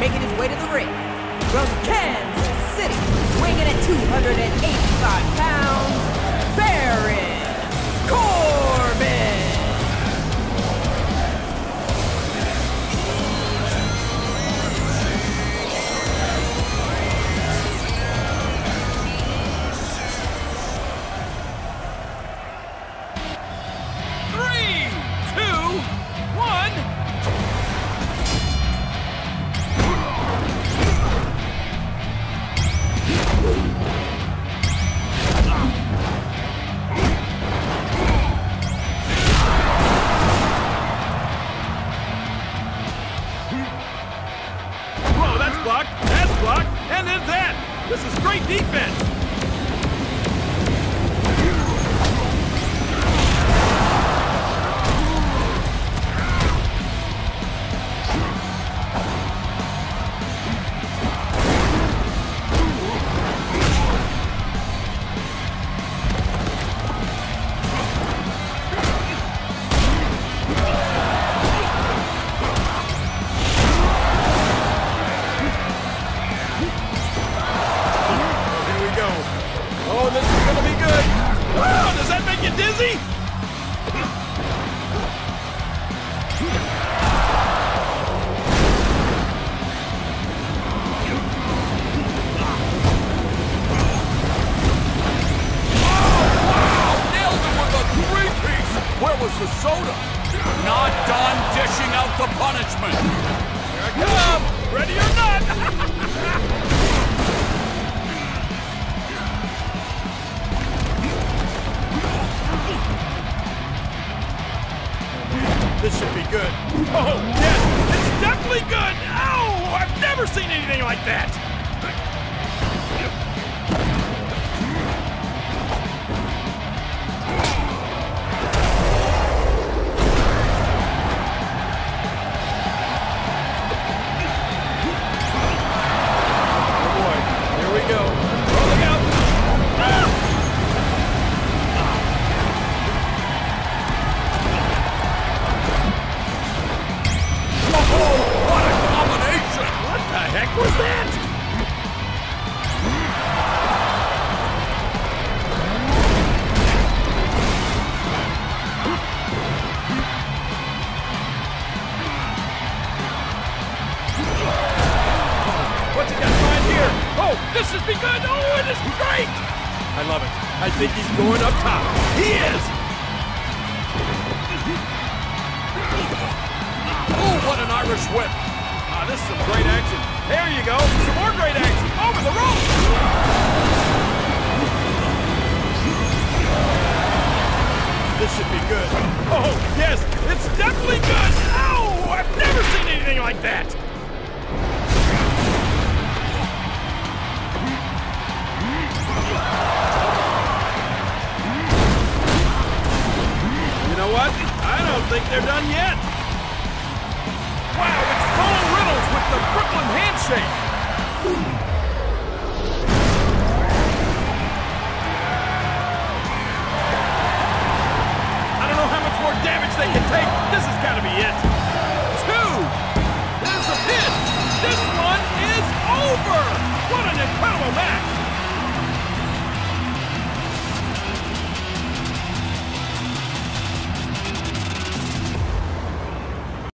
making his way to the ring. From Kansas City, weighing in at 285 pounds, This is great defense. Three-piece! Where was the soda? Not done dishing out the punishment! Here I come. Ready or This should be good. Oh, yes, it's definitely good. Ow! I've never seen anything like that. Oh, this has begun. Oh, it is great. I love it. I think he's going up top. He is. Oh, what an Irish whip! Ah, this is some great action. There you go. Some more great action. Over the rope. This should be good. Oh, yes. It's definitely good. Ow! I've never seen anything like that. what? I don't think they're done yet. Wow, it's Paul Riddles with the Brooklyn Handshake. I don't know how much more damage they can take. This has got to be it. Two. There's the pin. This one is over. What an incredible match.